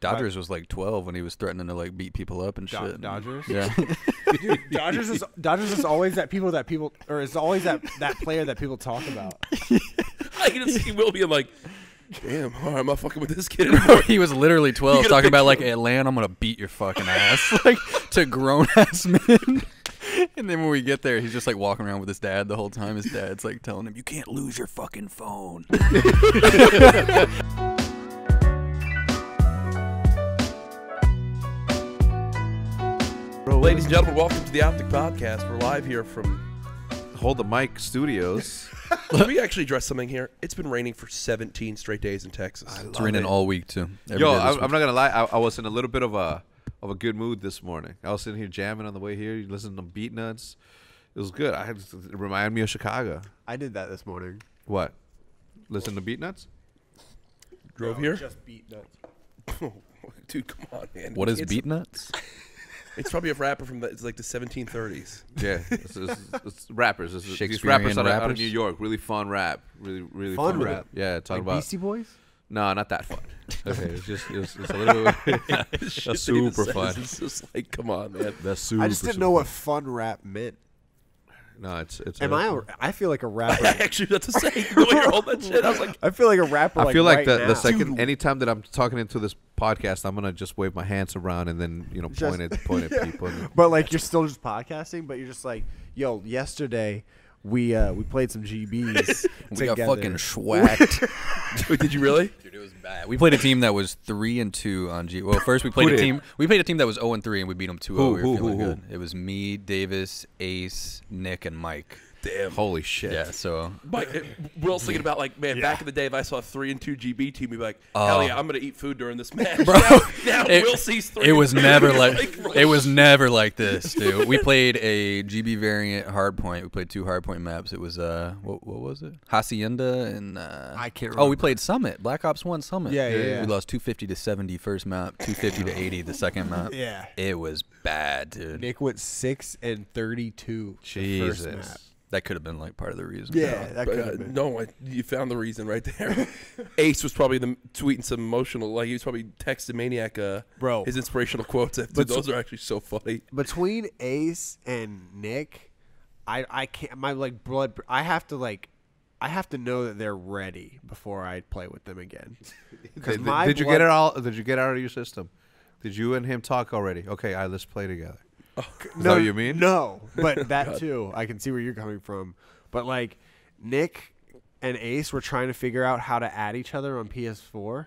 Dodgers was like 12 when he was threatening to like beat people up and Do- shit. Dodgers? Yeah. Dude, Dodgers is Dodgers is always that people that people or is always that that player that people talk about. I can just see Will being like, "Damn, all right, I'm not fucking with this kid anymore." he was literally 12 talking about picture like Atlanta, I'm going to beat your fucking ass like to grown ass men. And then when we get there, he's just like walking around with his dad the whole time. His dad's like telling him, "You can't lose your fucking phone." Ladies and gentlemen, welcome to the Optic Podcast. We're live here from. Hold the mic studios. Let me actually address something here. It's been raining for 17 straight days in Texas. It's raining all week too. Every Yo, day this I, week. I'm not gonna lie. I, I was in a little bit of a of a good mood this morning. I was sitting here jamming on the way here, listening to Beatnuts. It was good. I had, it reminded me of Chicago. I did that this morning. What? Listen to Beatnuts. Drove here, Just Beatnuts. dude. Come on, man. What is It's- Beatnuts? It's probably a rapper from the it's like the 1730s. Yeah, it's, it's, it's rappers. It's, these Shakespearean rappers out of, out of rappers? New York. Really fun rap. Really, really Fun fun, rap? Yeah, talking Like about. Beastie Boys? No, not that fun. Okay, it's just it's, it's a little bit. That's super fun. It's just like, come on, man. That's super. I just didn't super know what fun. fun rap meant. No, it's it's. Am a- I? A, I feel like a I rapper. actually got to say the way you're holding that shit. I was like, I feel like a rapper. I feel like right the, now. the second anytime that I'm talking into this podcast, I'm gonna just wave my hands around and then you know Just- point at point at people. And, But like you're still just podcasting, but you're just like, yo, yesterday we uh we played some GBs. We got fucking schwacked. Wait, did you really? Dude, it was bad. We played a team that was three and two on G. Well, first we played a did? team. We played a team that was zero and three, and we beat them 2-0. Who, we were who, feeling who, who? good. It was me, Davis, Ace, Nick, and Mike. Damn. Holy shit! Yeah. So Mike, uh, Will's thinking about like, man, back in the day, if I saw a three and two GB team, he'd be like, Oh. hell yeah, I'm gonna eat food during this match. Bro, now, now it- Will sees three. it was never He's like it was never like this, dude. We played a GB variant hardpoint. We played two hardpoint maps. It was uh, what what was it? Hacienda and uh, I can't remember. Oh, we played Summit. Black Ops One Summit. Yeah, yeah, yeah. We lost 250 to 70 first map, 250 to 80 the second map. Yeah. It was bad, dude. Nick went six and thirty-two. the Jesus. First map. That could have been like part of the reason. Yeah, that could uh, have been. no, I, you found the reason right there. Ace was probably the tweeting some emotional, like he was probably texting Maniac, uh, Bro. his inspirational quotes. Dude, But those are actually so funny. between Ace and Nick, I I can't my like blood. I have to like, I have to know that they're ready before I play with them again. Because Did, did you get it all? Did you get it out of your system? Did you and him talk already? Okay, all right, let's play together. Is that what you mean? No, but that too. I can see where you're coming from. But like Nick and Ace were trying to figure out how to add each other on PS4.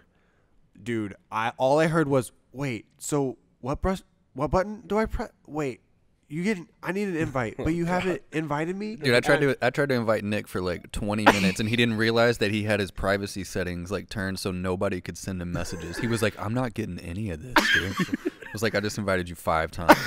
Dude, I all I heard was, "Wait, so what brush what button do I press? Wait, you get I need an invite, but you haven't invited me?" Dude, I tried to I tried to invite Nick for like 20 minutes, and he didn't realize that he had his privacy settings like turned so nobody could send him messages. He was like, "I'm not getting any of this, dude." I was like, "I just invited you five times."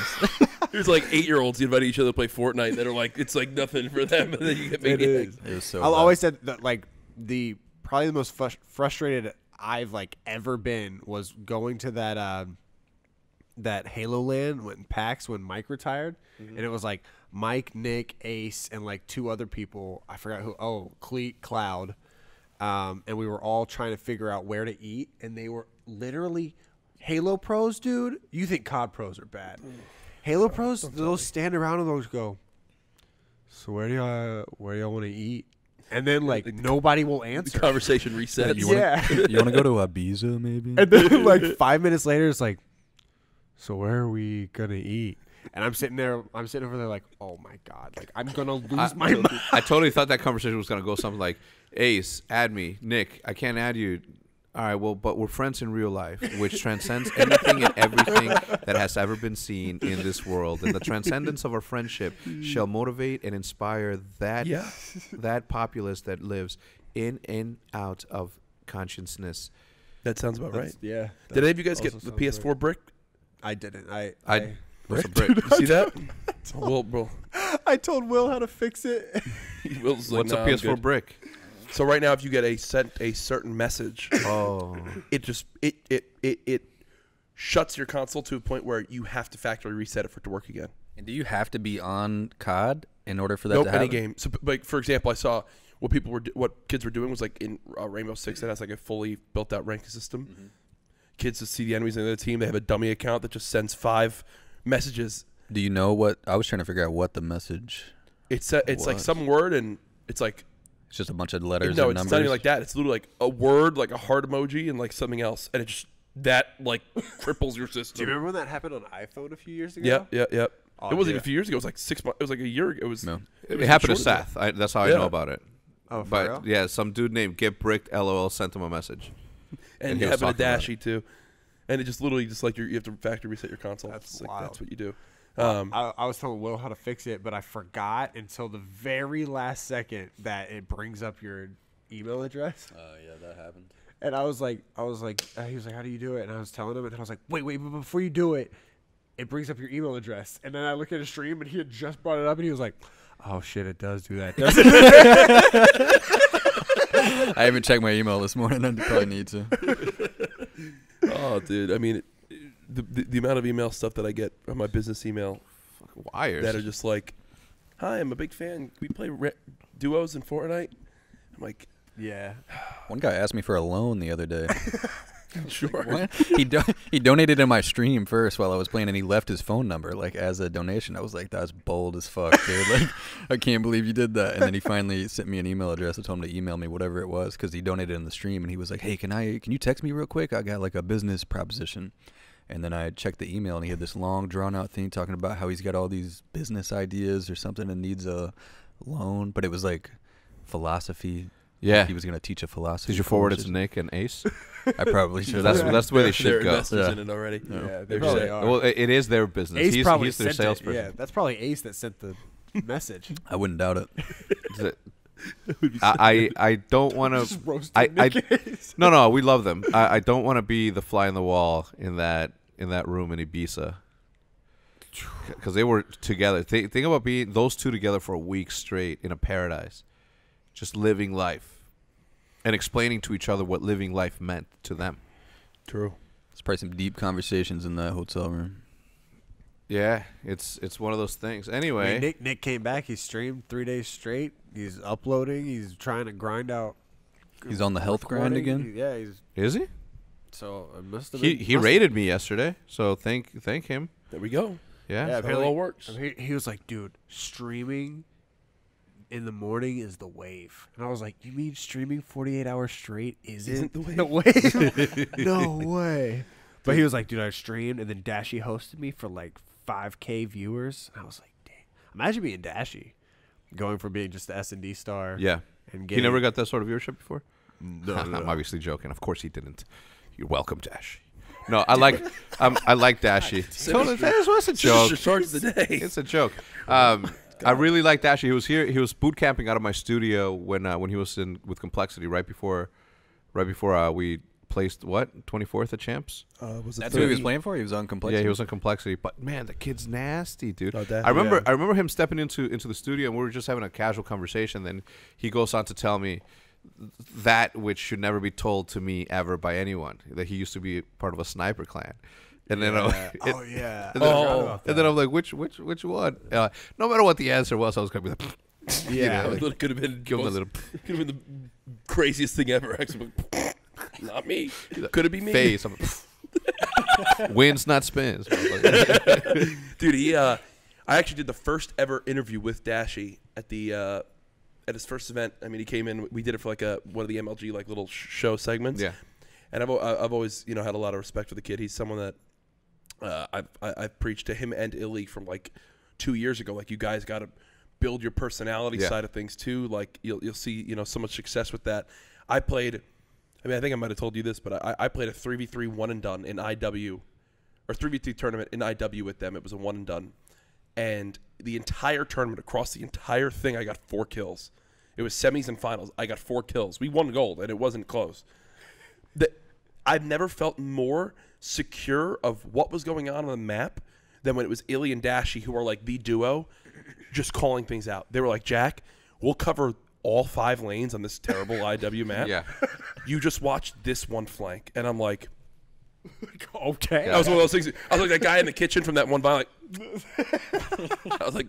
There's like eight year olds invite each other to play Fortnite that are like, it's like nothing for them. And then you get It Maniac. is. It was so. I'll bad. always said that like the probably the most frus- frustrated I've like ever been was going to that um that Halo LAN when PAX when Mike retired, and it was like Mike, Nick, Ace, and like two other people. I forgot who. Oh, Cleat, Cloud, um, and we were all trying to figure out where to eat, and they were literally Halo pros, dude. You think COD pros are bad? Halo pros, they'll stand around and they'll go. So where do y'all where y'all want to eat? And then like nobody will The answer. conversation resets. You wanna, Yeah. you want to go to Ibiza maybe? And then like five minutes later, it's like, so where are we gonna eat? And I'm sitting there, I'm sitting over there like, oh my god, like I'm gonna lose I, my mind. I totally thought that conversation was gonna go something like, "Ace, add me. Nick, I can't add you." All right, well, but we're friends in real life, which transcends anything and everything that has ever been seen in this world. And the transcendence of our friendship shall motivate and inspire that Yeah. that populace that lives in and out of consciousness. That sounds about right. Yeah. Did any of you guys get the PS4 brick? I didn't. I I- I, What's a brick? You see that? well, bro. I told Will how to fix it. Will's like, What's "Nah, a I'm PS4 brick? So right now, if you get a sent a certain message, Oh, it just it it it it shuts your console to a point where you have to factory reset it for it to work again. And do you have to be on COD in order for that Nope, to any game. So, like for example, I saw what people were what kids were doing was like in uh, Rainbow Six that has like a fully built out ranking system. kids to see the enemies in their team. They have a dummy account that just sends five messages. Do you know what? I was trying to figure out what the message. It's uh, it's like some word and it's like It's just a bunch of letters no, and it's numbers. not even like that. It's literally like a word, like a heart emoji, and like something else, and it just that like cripples your system. Do you remember when that happened on iPhone a few years ago? Yeah, yeah, yeah. Oh, it wasn't yeah. even a few years ago. It was like six months. It was like a year ago. It was. No. It, was happened to Seth. I, that's how I know about it. Oh, but real? yeah, some dude named Get Bricked LOL sent him a message. and And he you was have a talking too, and it just literally just like you're, you have to factory reset your console. That's It's like, wild. that's what you do. Um, I, I was telling Will how to fix it, but I forgot until the very last second that it brings up your email address. Oh yeah, that happened. And I was like, I was like, uh, he was like, how do you do it? And I was telling him, and then I was like, wait, wait, but before you do it, it brings up your email address. And then I look at his stream, and he had just brought it up, and he was like, oh shit, it does do that. doesn't it?" I haven't checked my email this morning. I probably need to. oh, dude. I mean, it, the, the the amount of email stuff that I get on my business email Fucking wires. that are just like, "Hi, I'm a big fan. Can we play re- duos in Fortnite?" I'm like, yeah. One guy asked me for a loan the other day. "Sure." What? he do- he donated in my stream first while I was playing, and he left his phone number like as a donation. I was like, "That's bold as fuck, dude! Like, I can't believe you did that." And then he finally sent me an email address. I told him to email me whatever it was because he donated in the stream, and he was like, "Hey, can I can you text me real quick? I got like a business proposition." And then I checked the email, and he had this long, drawn out thing talking about how he's got all these business ideas or something and needs a loan, but it was like philosophy. yeah. He was gonna teach a philosophy. Did you forward it to Nick and Ace? I probably should. that's that's the way they They're should go. investors Yeah. in it already. Yeah, they They're probably set. are. Well, it, it is their business. Ace he's probably he's their sent it. salesperson. Yeah, that's probably Ace that sent the message. I wouldn't doubt it. Is it- I, I I don't want to. I, I no no we love them. I, I don't want to be the fly in the wall in that in that room in Ibiza. Because they were together. Think, think about being those two together for a week straight in a paradise, just living life, and explaining to each other what living life meant to them. True. It's probably some deep conversations in that hotel room. Yeah, it's it's one of those things. I mean, Anyway, Nick Nick came back. He streamed three days straight. He's uploading. He's trying to grind out. He's on the health grind again. He- yeah, he's is he? so it must have He been. he must- rated me yesterday, so thank thank him. There we go. Yeah. Yeah, How it apparently all works. He, he was like, dude, streaming in the morning is the wave, and I was like, you mean streaming forty eight hours straight isn't, Isn't the wave? the wave? no way. But he was like, dude, I streamed, and then Dashy hosted me for like five k viewers, and I was like, dang, imagine being Dashy, going from being just the S and D star. Yeah. and He never got that sort of viewership before. no, I'm no, no. obviously joking. Of course he didn't. You're welcome, Dash. No, I like um, I like Dashy. Totally, that was a joke. Just charge the day. It's a joke. Um, I really like Dashy. He was here. He was boot camping out of my studio when uh, when he was in with Complexity right before, right before uh, we placed what 24th at Champs. Uh, was it That's who he was playing for. He was on complexity. Yeah, he was on Complexity. But man, the kid's nasty, dude. Oh, Dashy, I remember yeah. I remember him stepping into into the studio and we were just having a casual conversation. Then he goes on to tell me that which should never be told to me ever by anyone that he used to be part of a sniper clan. And then I, Yeah. it- oh yeah. and then, Oh. I forgot about and then I'm like, which which which one? Uh, no matter what the answer was, I was gonna be like, that. you yeah. know, like, It could have been give a little could have been the craziest thing ever. Actually, not me. Could it be me? face. Wins, not spins. Dude, he uh I actually did the first ever interview with Dashy at the uh at his first event. I mean, he came in. We did it for like a one of the MLG like little sh- show segments. yeah, and I've I- I've always you know had a lot of respect for the kid. He's someone that uh, I've I- I've preached to him and Illy from like two years ago. Like you guys got to build your personality Yeah. side of things too. Like you'll you'll see you know so much success with that. I played. I mean, I think I might have told you this, but I, I played a three v three one and done in IW, or three v three tournament in IW with them. It was a one and done, and the entire tournament across the entire thing, I got four kills. It was semis and finals. I got four kills. We won gold, and it wasn't close that I've never felt more secure of what was going on on the map than when it was Illy and Dashy who are like the duo just calling things out. They were like, Jack, we'll cover all five lanes on this terrible IW map. yeah. You just watch this one flank. And I'm like, okay. that was one of those things. I was like that guy in the kitchen from that one vial, like I was like,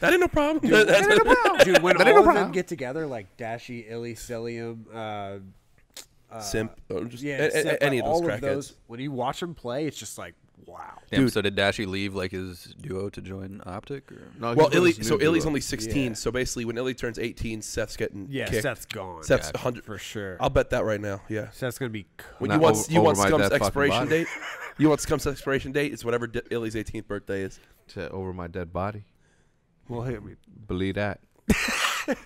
that ain't no problem. That- that- Dude, when That ain't all no of them get together, like Dashy, Illy, Cellium, uh, Simp, or just Yeah, a- a- except for any of those all crackheads. of those. When you watch them play, it's just like wow. Damn, Dude. so did Dashy leave like his duo to join Optic? Or? No, he's Well, Illy, so new Illy's only 16. Yeah. So basically, when Illy turns 18, Seth's getting Yeah, kicked. Seth's gone. Seth's Gotcha. 100 for sure. I'll bet that right now. Yeah. Seth's gonna be. When you want over- you want Scump's expiration date, you want Scump's expiration date. It's whatever D- Illy's 18th birthday is. to over my dead body. Well, hey, I mean, Believe that.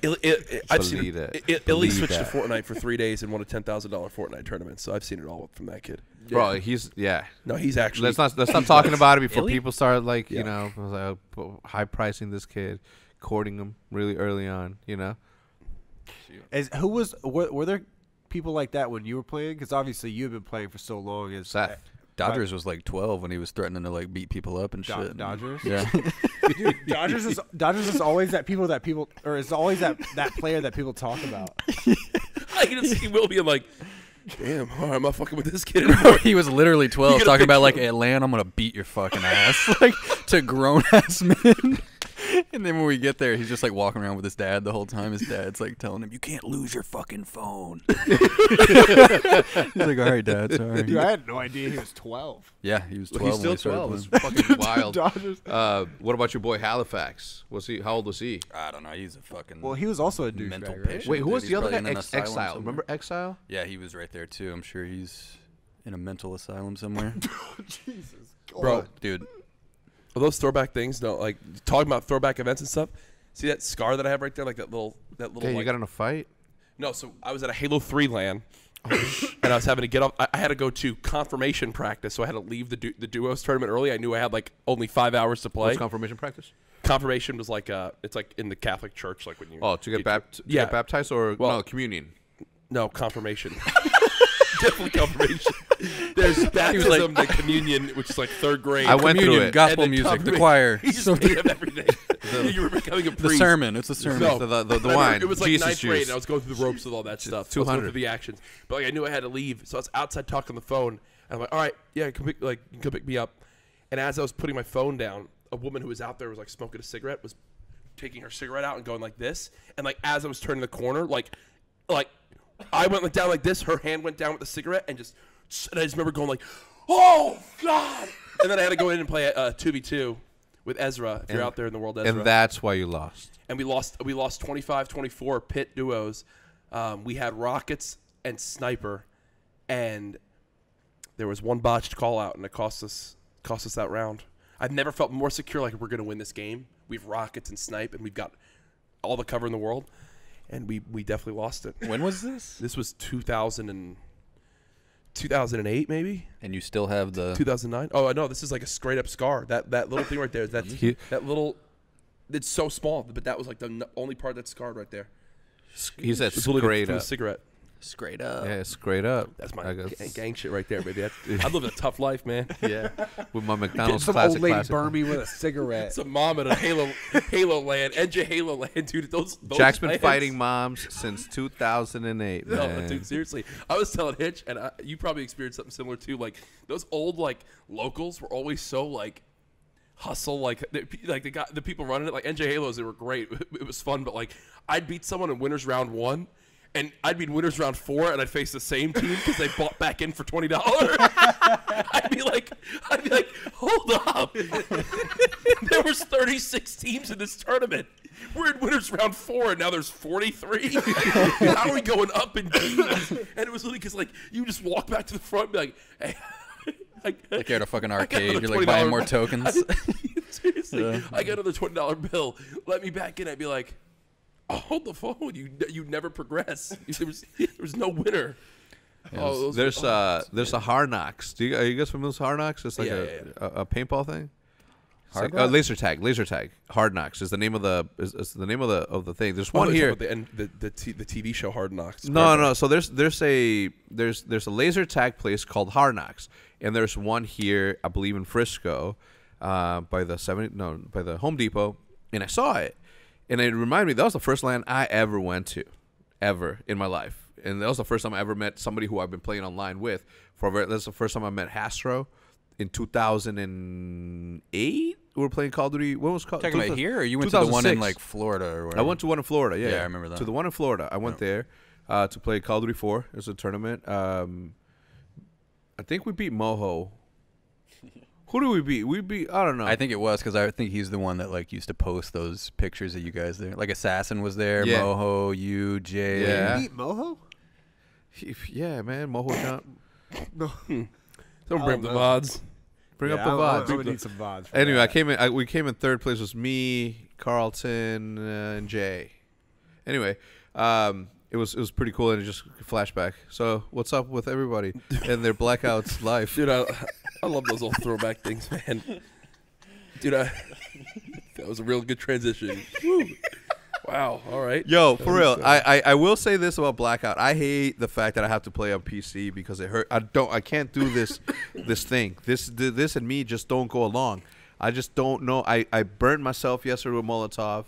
Illy, it, it, I've seen Believe it. it. It- Illy switched that. to Fortnite for three days and won a ten thousand dollar Fortnite tournament. So I've seen it all from that kid. Bro, he's yeah. No, he's actually. Let's not let's not talking about it before Illy? people start like Yeah. you know uh, high pricing this kid, courting him really early on. You know, as who was were, were there people like that when you were playing? Because obviously you've been playing for so long. As Seth. Dodgers was like 12 when he was threatening to like beat people up and Do- shit. Dodgers? Yeah. Dude, Dodgers is Dodgers is always that people that people or is always that that player that people talk about. I can just see Will being like, "Damn, all right, I'm not fucking with this kid he was literally 12 talking about like Atlanta, I'm going to beat your fucking ass. like to grown ass men. And then when we get there, he's just like walking around with his dad the whole time. His dad's like telling him, "You can't lose your fucking phone." he's like, "All right, dad, sorry." Dude, I had no idea he was twelve. yeah, he was He's 12. still when we started 12. playing. It's fucking wild. Dodgers. Uh, what about your boy Halifax? Was he? How old was he? I don't know. He's a fucking Well, he was also a mental douchebag, right? patient. Wait, who was the other guy? in an Ex- Exile. somewhere. Remember Exile? Yeah, he was right there too. I'm sure he's in a mental asylum somewhere. Jesus, Bro, Dude, Those throwback things? No, like talking about throwback events and stuff. See that scar that I have right there, like that little, that little. Yeah, you got in a fight. no, so I was at a Halo Three LAN, and I was having to get up. I, I had to go to confirmation practice, so I had to leave the du- the duos tournament early. I knew I had like only five hours to play. What's confirmation practice? confirmation was like uh, it's like in the Catholic Church, like when you. Oh, to get, bapt- to yeah. get baptized or Well- no communion? No, confirmation. Definitely confirmation. There's baptism, the ah. communion, which is like third grade. I went through it. gospel And music, the choir, He just so made up everything. you were becoming a priest. the sermon. It's a sermon. No, The- the- the- the wine, It was like Jesus ninth grade, juice. and I was going through the ropes with all that stuff. So I was going 200. through the actions, but like I knew I had to leave, so I was outside talking on the phone. And I'm like, "All right, yeah, come pick, like you can come pick me up." And as I was putting my phone down, a woman who was out there was like smoking a cigarette, was taking her cigarette out and going like this, and like as I was turning the corner, like, like I went down like this, her hand went down with the cigarette, and just, and I just remember going like, "Oh God!" And then I had to go in and play a two v two with Ezra. If you're out there in the world, Ezra And that's why you lost. and we lost we lost 25-24 pit duos um, we had rockets and sniper and there was one botched call out and it cost us cost us that round i've never felt more secure like we're going to win this game we've rockets and snipe and we've got all the cover in the world and we we definitely lost it when was this? this was 2000 and 2008 maybe And you still have the 2009 oh no this is like a straight up scar that that little thing right there that He- that little it's so small but that was like the only part that's scarred right there He said straight up. cigarette. Straight up. Yeah, straight up. That's my I guess. gang, gang shit right there, baby. That's, I live a tough life, man. Yeah, with my Get McDonald's some classic old lady classic. burn me with a cigarette. It's a mom at a Halo Halo LAN, NJ Halo LAN, dude. Those, those Jack's been LANs- fighting moms since 2008. No, man. dude, seriously. I was telling Hitch, and I, you probably experienced something similar too. Like those old like locals were always so like hustle, like the, like the guy, the people running it, like NJ Halos. They were great. It was fun, but like I'd beat someone in winners round one. And I'd be in winners round four, and I'd face the same team because they bought back in for twenty dollars. I'd be like, I'd be like, hold up. there was thirty six teams in this tournament. We're in winners round four, and now there's forty three. How are we going up in teams? And it was literally because like you just walk back to the front, and be like, hey. I, Like you're at a fucking arcade. You're like buying more tokens. Seriously, Yeah. I got another twenty dollar bill. Let me back in. I'd be like, oh, hold the phone. You you never progress. There was there was no winner. Oh, those- There's oh, uh there's a Hard Knocks. Do you, are you guys familiar with Hard Knocks? It's like Yeah, a, yeah, A, a paintball thing. It's Hard like, uh, laser tag, laser tag. Hard Knocks is the name of the is, is the name of the of the thing. There's Oh, one you're here. The, and the, the, t- the TV show Hard Knocks. No, no. So there's there's a there's there's a laser tag place called Hard Knocks, and there's one here, I believe, in Frisco, uh, by the seven no by the Home Depot, and I saw it, and it reminded me that was the first LAN I ever went to, ever in my life, and that was the first time I ever met somebody who I've been playing online with for. very- That's the first time I met Hastro, in 2008. We were playing Call of Duty. What was called? Talking about here, or you went to the one in like Florida or whatever? I went to one in Florida. Yeah, Yeah, I remember that. To the one in Florida, I went there. uh, to play Call of Duty 4. It was a tournament. Um, I think we beat Moho. Who do we beat? We beat. I don't know. I think it was because I think he's the one that like used to post those pictures of you guys there. Like Assassin was there, Yeah. Moho, you, Jay. Yeah. Beat Moho? He- yeah, man. Moho jump. No. Don't bring up the know. VODs. Bring Yeah, up the I- I- VODs. I would need some VODs. for Anyway, I came in. I, we came in third place. Was me, Carlton, uh, and Jay. Anyway, um, it was it was pretty cool and it just flashback. So what's up with everybody and their blackouts life? Dude, I, I love those old throwback things, man. Dude, I, that was a real good transition. Woo. Wow. All right. Yo, That for real, uh, I, I I will say this about blackout. I hate the fact that I have to play on PC because it hurt. I don't. I can't do this this thing. This this and me just don't go along. I just don't know. I I burned myself yesterday with Molotov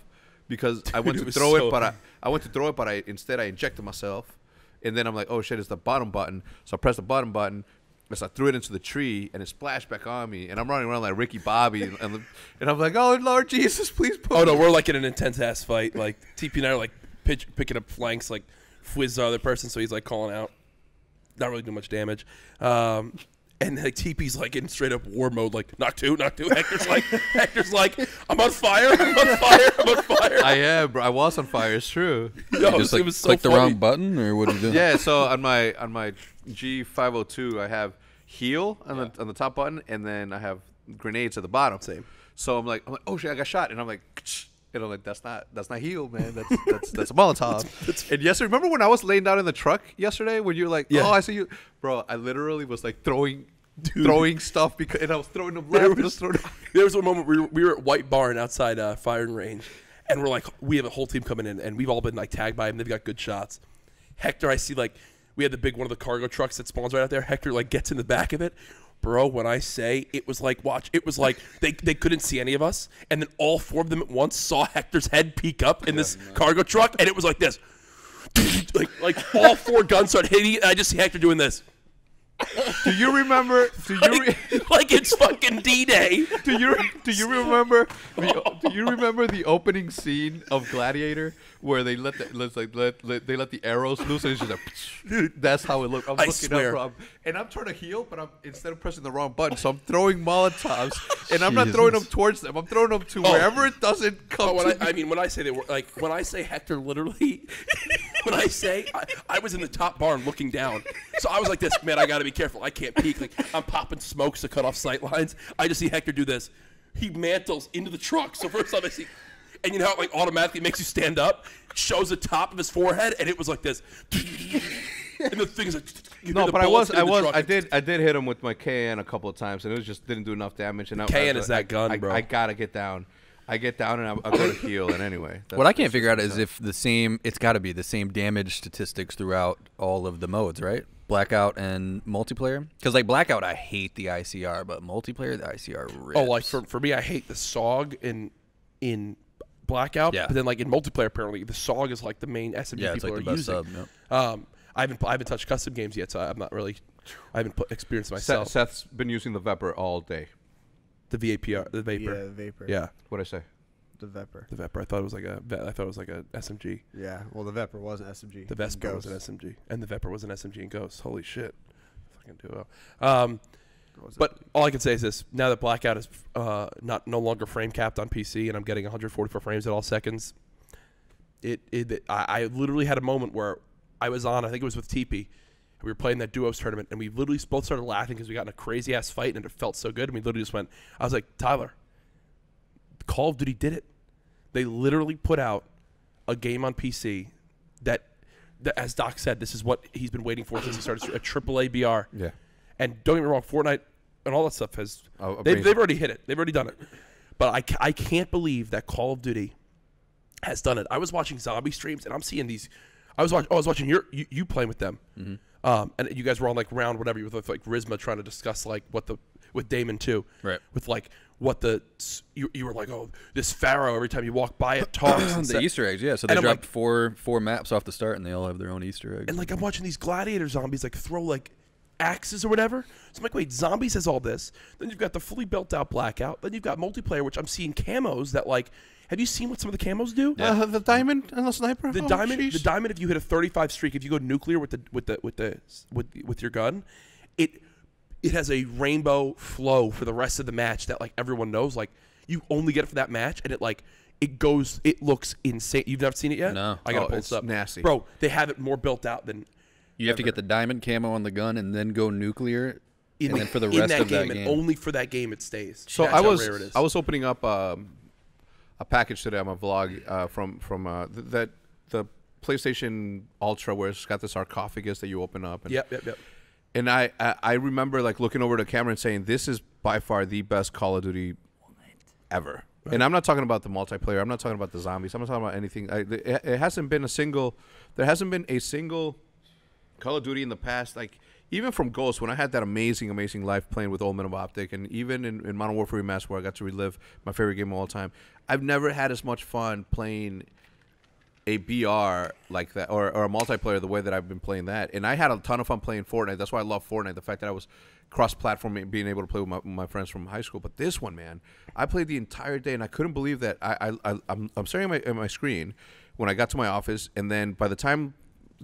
because I went Dude, it to throw so- it, but I I went to throw it, but I instead I injected myself, and then I'm like, oh shit, it's the bottom button. So I press the bottom button. So I threw it into the tree, and it splashed back on me, and I'm running around like Ricky Bobby, and, and, and I'm like, "Oh Lord Jesus, please put Oh no, we're like in an intense ass fight. Like TP and I are like pitch, picking up flanks, like Fwiz the other person, so he's like calling out. Not really doing much damage. Um, and like TP's like in straight up war mode, like knock two, knock two. Hector's like Hector's like, I'm on fire, I'm on fire, I'm on fire. I am, bro. I was on fire. It's true. Yo, You just like it was so click the wrong button, or what do you do? yeah. So on my on my G five hundred two, I have heal on the on the top button, and then I have grenades at the bottom. Same. So I'm like, I'm like, oh shit, I got shot, and I'm like, and I'm like, that's not that's not heal, man. That's that's that's a Molotov. and yesterday, remember when I was laying down in the truck yesterday when you were like, Yeah. oh, I see you, bro. I literally was like throwing. Throwing stuff because and I was throwing them left, I was throwing them There was one moment we were, we were at White Barn outside uh, firing range, and we're like, we have a whole team coming in, and we've all been like tagged by him. They've got good shots. Hector, I see like we had the big one of the cargo trucks that spawns right out there. Hector like gets in the back of it. Bro, when I say it was like watch, it was like they, they couldn't see any of us, and then all four of them at once saw Hector's head peek up in this cargo truck, and it was like this, like like all four guns start hitting, and I just see Hector doing this, Do you remember? Do you re- like, like it's fucking D Day. do you do you remember the, do you remember the opening scene of Gladiator where they let the let's like let, let they let the arrows loose and it's just like that's how it looked. I'm I looking swear. up, and I'm trying to heal, but I'm instead of pressing the wrong button, so I'm throwing molotovs, and I'm not throwing them towards them. I'm throwing them to Oh. wherever it doesn't come. Oh, I, I mean, when I say they were like, when I say Hector, literally, when I say I, I was in the top barn looking down, so I was like this, man, I got to be careful, I can't peek. Like I'm popping smokes to cut off sight lines. I just see Hector do this. He mantles into the truck. So first time I see, and you know how it like automatically makes you stand up, shows the top of his forehead, and it was like this. And the thing is like, you no, but I was, I was. I did, I did hit him with my KN a couple of times, and it was just didn't do enough damage. And I, KN I, is that gun, I, bro. I gotta get down. I get down and I, I go to heal. And anyway, What I can't figure out is if the same. It's got to be the same damage statistics throughout all of the modes, right? Blackout and multiplayer. Because like blackout, I hate the ICR, but multiplayer, the ICR. Rips. Oh, like for, for me, I hate the Saug in in Blackout. Yeah. But then like in multiplayer, apparently the Saug is like the main SMG yeah, it's people like the are best using. sub. Yep. Um, I haven't I haven't touched custom games yet, so I'm not really. I haven't put, experienced myself Seth's been using the Vepr all day. the VAPR, the Yeah, Vapor. the vapor. Yeah, What I say? The Vapor. the Vapor. I thought it was like a. ve- I thought it was like a SMG. Yeah. Well, the Vapor was an SMG. The Vesper was an SMG, and the Vapor was an SMG and Ghost. Holy shit, fucking duo. Um, Was it? But all I can say is this: now that Blackout is uh, not no longer frame capped on PC, and I'm getting 144 frames at all seconds, it, it I, I literally had a moment where I was on. I think it was with TP. We were playing that duos tournament, and we literally both started laughing because we got in a crazy ass fight, and it felt so good. And we literally just went. I was like, Tyler, Call of Duty did it. They literally put out a game on PC that, that as Doc said, this is what he's been waiting for since he started a AAA BR. Yeah. And don't get me wrong, Fortnite and all that stuff has Oh, they've, they've already hit it. They've already done it. But I, I can't believe that Call of Duty has done it. I was watching zombie streams and I'm seeing these. I was watching. Oh, I was watching your you, you playing with them, um, and you guys were on like round whatever you were with like Rizma trying to discuss like what the with Damon too, Right. With like what the you, you were like oh this Pharaoh every time you walk by it talks the stuff. Easter eggs, yeah. So they And dropped like- four four maps off the start, and they all have their own Easter eggs. And like I'm watching these gladiator zombies like throw like axes or whatever. So I'm like, wait, zombies has all this. Then you've got the fully built out blackout. Then you've got multiplayer, which I'm seeing camos that like Have you seen what some of the camos do? Uh, the diamond and the sniper. The Oh, diamond, sheesh. the diamond. If you hit a 35 streak, if you go nuclear with the with the with the with with your gun, it it has a rainbow flow for the rest of the match that like everyone knows. Like you only get it for that match, and it like it goes. It looks insane. You've never seen it yet? No. I gotta Oh, pull this up. nasty. bro. They have it more built out than You have to get the diamond camo on the gun and then go nuclear, in, and then for the rest that of game, that and game. only for that game it stays. So That's I how was rare it is. I was opening up um, a package today on my vlog uh, from from uh, th- that the PlayStation Ultra where it's got the sarcophagus that you open up. And, Yep, yep, yep. And I, I I remember like looking over the camera and saying, "This is by far the best Call of Duty ever." And I'm not talking about the multiplayer. I'm not talking about the zombies. I'm not talking about anything. I, it, it hasn't been a single. There hasn't been a single Call of Duty in the past, like even from Ghost, when I had that amazing, amazing life playing with Omen of Optic, and even in, in Modern Warfare Remastered, where I got to relive my favorite game of all time, I've never had as much fun playing a BR like that, or, or a multiplayer the way that I've been playing that. And I had a ton of fun playing Fortnite. That's why I love Fortnite. The fact that I was cross-platform, and being able to play with my, my friends from high school. But this one, man, I played the entire day, and I couldn't believe that I, I, I I'm, I'm staring at my, at my screen when I got to my office, and then by the time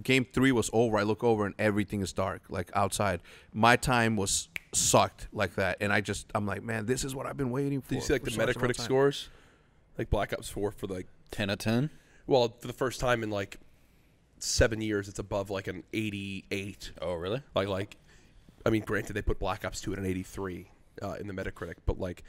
game three was over, I look over and everything is dark, like outside. My time was sucked like that, and I just I'm like, man, this is what I've been waiting for. Did you see like the so much amount Metacritic scores? Like Black Ops 4 for like ten out of ten. well, for the first time in like seven years, it's above like an 88. Oh, really? Like like, I mean, granted they put Black Ops 2 at an 83 uh, in the Metacritic, but like,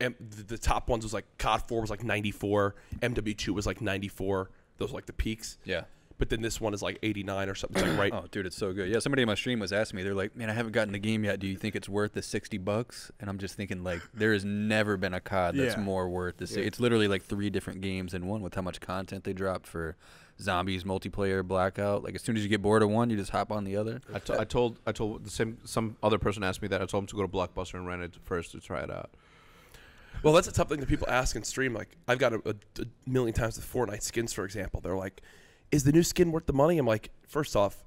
M- the, the top ones was like COD 4 was like 94, MW2 was like 94. Those were like the peaks. Yeah. But then this one is like 89 or something. It's like right. Oh, dude, it's so good. Yeah, somebody in my stream was asking me. They're like, "Man, I haven't gotten the game yet. Do you think it's worth the sixty bucks?" And I'm just thinking, like, there has never been a COD that's Yeah. more worth the. si- It's literally like three different games in one with how much content they dropped for zombies, multiplayer, blackout. Like, as soon as you get bored of one, you just hop on the other. I, I told I told the same some other person asked me that I told him to go to Blockbuster and rent it first to try it out. Well, that's a tough thing that people ask in stream. Like I've got a, a, a million times with Fortnite skins, for example. They're like, "Is the new skin worth the money?" I'm like, first off,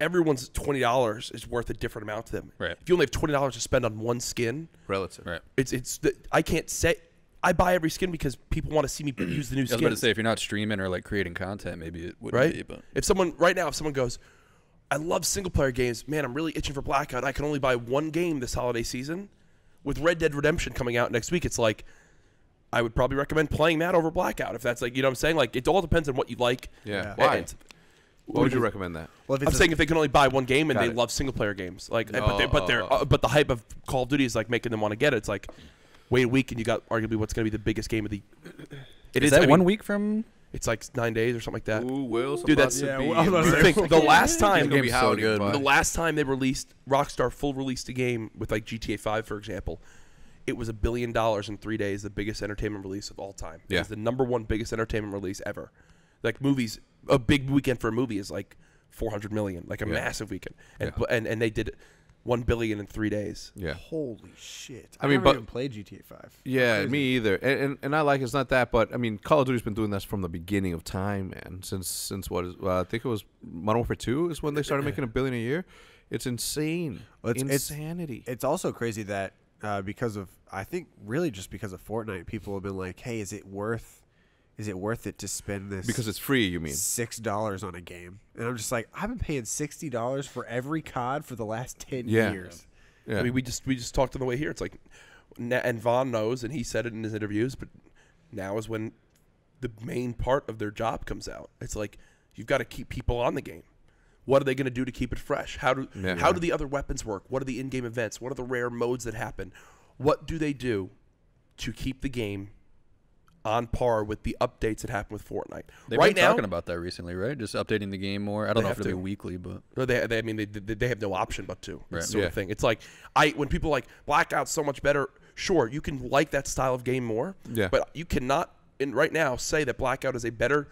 everyone's twenty dollars is worth a different amount to them. Right. If you only have twenty dollars to spend on one skin, Relative. Right. it's it's the, I can't say. I buy every skin because people want to see me use the new I was skin. about to say, if you're not streaming or like creating content, maybe it wouldn't right? be. But If someone right now, if someone goes, I love single player games, man, I'm really itching for Blackout. I can only buy one game this holiday season. With Red Dead Redemption coming out next week, it's like I would probably recommend playing that over Blackout if that's like you know what I'm saying. Like it all depends on what you like. Yeah. Yeah. Why? And- Why would you recommend that? Well, I'm a- saying if they can only buy one game and they it. love single player games, like but they but they're Oh, oh, uh, but the hype of Call of Duty is like making them want to get it. It's like wait a week and you got arguably what's going to be the biggest game of the. It is I that mean, one week from? It's like nine days or something like that. Ooh, Will's Dude, that's- Yeah, well, I was about Think, the last time It's gonna be so good, The last time they released Rockstar full released a game with like GTA 5, for example, it was a billion dollars in three days, the biggest entertainment release of all time. It Yeah. was the number one biggest entertainment release ever. Like movies, a big weekend for a movie is like 400 million, like a Yeah. massive weekend, and Yeah. and and they did one billion in three days. Yeah. Holy shit! I I, mean, never but- even played GTA Five. Yeah, Crazy. me either. And, and and I like it's not that, but I mean, Call of Duty's been doing this from the beginning of time, man. Since since what is uh, I think it was Modern Warfare Two is when they started making a billion a year. It's insane. Well, it's- it's- Insanity. It's also crazy that uh, because of I think really just because of Fortnite, people have been like, "Hey, is it worth? Is it worth it to spend this because it's free. You mean? six dollars on a game?" And I'm just like, I've been paying sixty dollars for every COD for the last ten Yeah. years. Yeah. I mean, we just we just talked on the way here. It's like, and Vaughn knows, and he said it in his interviews. But now is when the main part of their job comes out. It's like you've got to keep people on the game. What are they going to do to keep it fresh? How do Yeah. how do the other weapons work? What are the in-game events? What are the rare modes that happen? What do they do to keep the game on par with the updates that happen with Fortnite? They've right been now, talking about that recently, right? Just updating the game more. I don't know if it'll be weekly, but No, they, they, I mean, they, they, they have no option but to. Right. Sort Yeah. of thing. It's like I when people like blackout's so much better. Sure, you can like that style of game more. Yeah. But you cannot, in right now, say that blackout is a better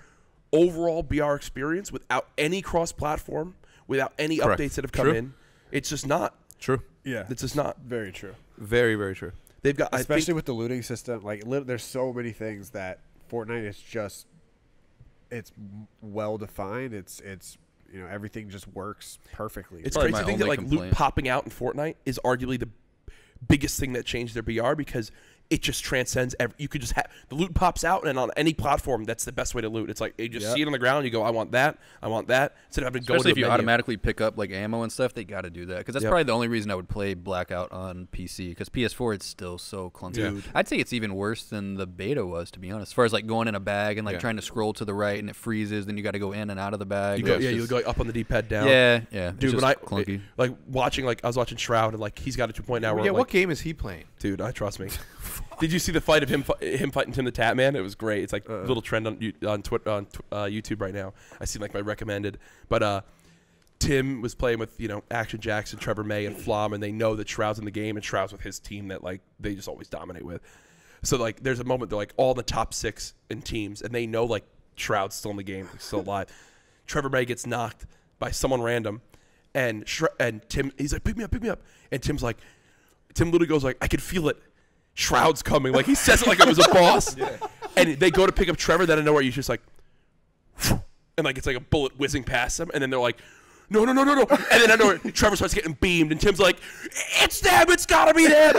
overall BR experience without any cross-platform, without any Correct. updates that have come True. in. It's just not. True. Yeah, It's just not. very true. Very, very true. They've got. Especially I think, with the looting system, like lit- there's so many things that Fortnite is just it's well defined. It's it's you know everything just works perfectly. It's Probably crazy to think that only like loot popping out in Fortnite is arguably the biggest thing that changed their BR because it just transcends. Every, you could just have the loot pops out, and on any platform, that's the best way to loot. It's like you just Yep. see it on the ground, you go, I want that, I want that, instead of having to go Especially to if you menu. automatically pick up like ammo and stuff, they got to do that because that's Yep. probably the only reason I would play Blackout on PC because PS4 it's still so clunky. Dude. I'd say it's even worse than the beta was to be honest. As far as like going in a bag and like Yeah. trying to scroll to the right and it freezes, then you got to go in and out of the bag. You go, yeah, you just- go up on the D-pad down. yeah, yeah. it's dude. just When I clunky. like watching, like I was watching Shroud, and like he's got it to a point now yeah, like, what game is he playing? Dude, I trust me. Did you see the fight of him him fighting Tim the Tatman? It was great. It's like a little trend on on Twitter on uh, YouTube right now. I see like my recommended, but uh, Tim was playing with you know Action Jackson, Trevor May, and Flom, and they know that Shroud's in the game, and Shroud's with his team that like they just always dominate with. So like, there's a moment they're like all the top six in teams, and they know like Shroud's still in the game, still alive. Trevor May gets knocked by someone random, and Shre- and Tim he's like pick me up, pick me up, and Tim's like, Tim literally goes like, I could feel it. Shroud's coming. Like he says it like it was a boss. And they go to pick up Trevor. Then I know where he's just like, and like it's like a bullet whizzing past them. And then they're like, no, no, no, no, no. And then I know where Trevor starts getting beamed, and Tim's like, it's them. It's gotta be them.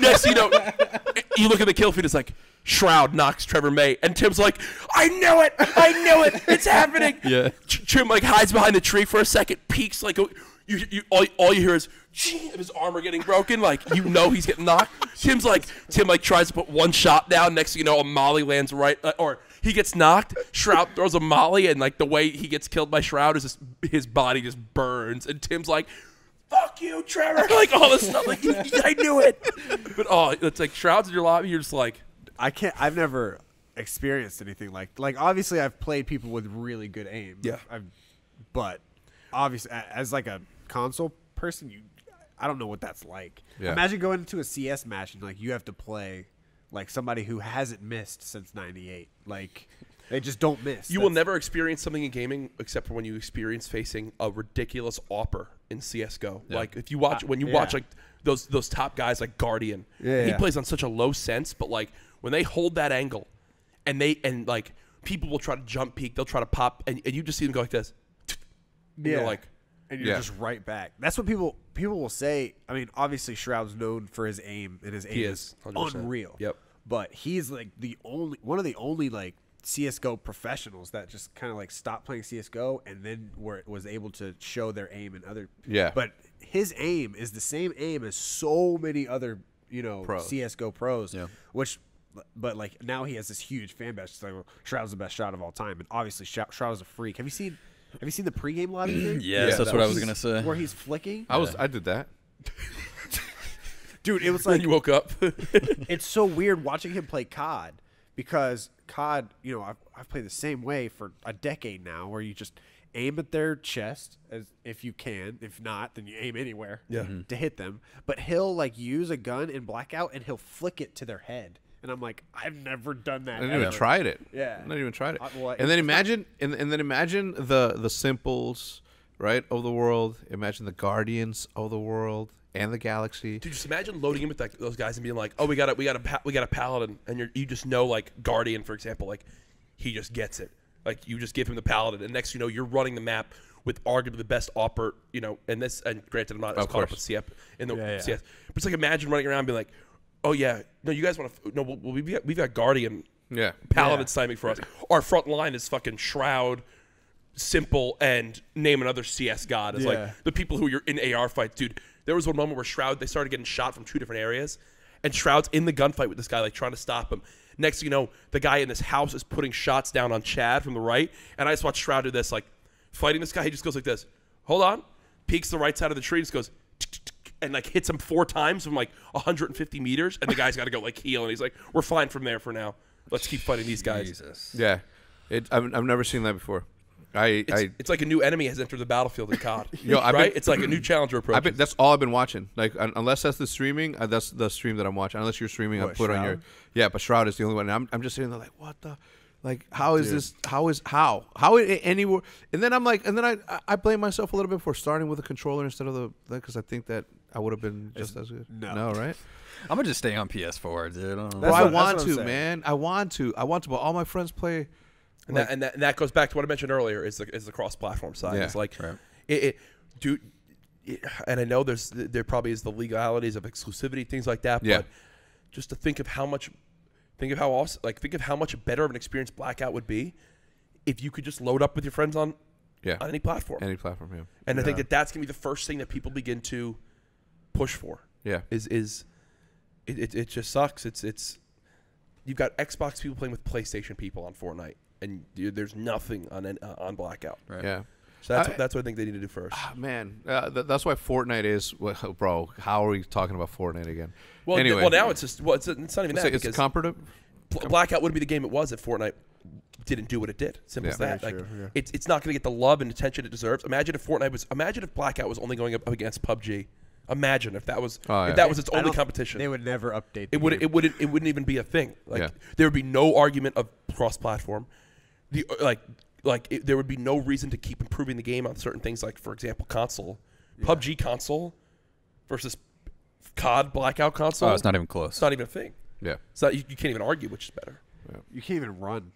Next, you know, you look at the kill feed. It's like Shroud knocks Trevor May, and Tim's like, I knew it. I knew it. It's happening. Yeah. Tim like hides behind the tree for a second, peeks like you, you all, all you hear is "Gee," of his armor getting broken. Like you know he's getting knocked. Tim's like Tim like tries to put one shot down. Next thing you know, a molly lands right, uh, or he gets knocked. Shroud throws a molly, and like the way he gets killed by Shroud is just, his body just burns. And Tim's like. Fuck you, Trevor! Like all this stuff, like I knew it. But oh, it's like Shroud's in your lobby. You're just like, I can't. I've never experienced anything like like. Obviously, I've played people with really good aim. Yeah. I've, but obviously, as like a console person, you, I don't know what that's like. Yeah. Imagine going into a CS match and like you have to play like somebody who hasn't missed since '98. Like they just don't miss. You will never experience something in gaming except for when you experience facing a ridiculous AWPer in CS:GO. Like if you watch uh, when you watch like those those top guys like Guardian, Yeah, he yeah. plays on such a low sense, but like when they hold that angle, and they and like people will try to jump peek, they'll try to pop, and, and you just see them go like this. And you're like, and you're Yeah. just right back. That's what people people will say. I mean, obviously Shroud's known for his aim, and his aim He is, is, 100%. unreal. Yep. But he's like the only one of the only like CS:GO professionals that just kind of like stopped playing CS:GO and then were was able to show their aim and other. Yeah. But his aim is the same aim as so many other you know Pros. CS:GO pros. Yeah. Which. But like now he has this huge fan base. It's like well, Shroud's the best shot of all time, and obviously Shroud, Shroud a freak. Have you seen? Have you seen the pregame lobby? thing? Yes, that's That what I was- was gonna say. Where he's flicking, I was I did that. dude. It was then like you woke up. it's so weird watching him play COD because COD, you know, I've, I've played the same way for a decade now, where you just aim at their chest as if you can. If not, then you aim anywhere Yeah. Mm-hmm. to hit them. But he'll like use a gun in blackout and he'll flick it to their head, and I'm like, I've never done that. I didn't even tried it. Yeah. I not even tried it. Uh, well, and then it's not- imagine, and, and then imagine the the simples, right, of the world. Imagine the guardians of the world and the galaxy. Dude, just imagine loading in with that, those guys and being like, "Oh, we got a, we got a, pa- we got a paladin," and you're, you just know, like Guardian, for example, like he just gets it. Like you just give him the paladin, and next you know, you're running the map with arguably the best AWPer, you know. And this, and granted, I'm not as Of caught up course. with CF in the Yeah, yeah. CS, but it's like imagine running around and being like, "Oh yeah, no, you guys want to? No, well, we've got, we've got Guardian Yeah. paladin timing for us. Our front line is fucking Shroud, Simple, and name another CS god. It's Yeah. like the people who you're in AR fights, dude. There was one moment where Shroud they started getting shot from two different areas, and Shroud's in the gunfight with this guy, like trying to stop him. Next, thing you know, the guy in this house is putting shots down on Chad from the right, and I just watched Shroud do this, like fighting this guy. He just goes like this. Hold on, peeks the right side of the tree, just goes. And like hits him four times from like 150 meters, and the guy's got to go like heal, and he's like, "We're fine from there for now. Let's keep fighting these guys." Jesus. Yeah. It, I've, I've never seen that before. I, It's, I it's like a new enemy has entered the battlefield in COD. Yo, I've right? been- it's like a new challenger approach. Been, that's all I've been watching. Like un, unless that's the streaming, uh, that's the stream that I'm watching. Unless you're streaming, I What, put on your yeah. But Shroud is the only one. And I'm I'm just sitting there like, what the, like how is this? How is how how it, anywhere? And then I'm like, and then I I- I blame myself a little bit for starting with a controller instead of the because I think that I would have been just as good. no. no, right? I'm gonna just stay on PS4, dude. I don't know. Bro, I what- want I'm to, saying. man. I want to. I want to. But all my friends play. and, that, and, that, and that goes back to what I mentioned earlier is the, is the cross-platform side. Yeah, it's like, right. it, it, dude, it, and I know there's there probably is the legalities of exclusivity, things like that. Yeah. But just to think of how much, think of how awesome, like think of how much better of an experience Blackout would be if you could just load up with your friends on Yeah. on any platform. Any platform, yeah. and I think that that's gonna be the first thing that people begin to push for. Yeah. Is is it, it, it just sucks. It's it's you've got Xbox people playing with PlayStation people on Fortnite, and you, there's nothing on uh, on Blackout. Right. Yeah. So that's I- that's what I think they need to do first. Ah, man, uh, th- that's why Fortnite is. Well, bro, how are we talking about Fortnite again? Well, anyway, well now it's just well, it's, it's not even it's, that it's because comparative. Blackout wouldn't be the game it was if Fortnite didn't do what it did. Simple Yeah. as that. Like true, yeah. it's it's not going to get the love and attention it deserves. Imagine if Fortnite was. Imagine if Blackout was only going up against PUBG. Imagine if that was Oh, yeah. if that was its I only competition. They would never update. It would game. it wouldn't it wouldn't even be a thing. Like Yeah. there would be no argument of cross platform. The uh, like like it, there would be no reason to keep improving the game on certain things. Like for example, console, PUBG console versus COD Blackout console. Oh, it's not even close. It's not even a thing. Yeah. It's not. You, you can't even argue which is better. You can't even run.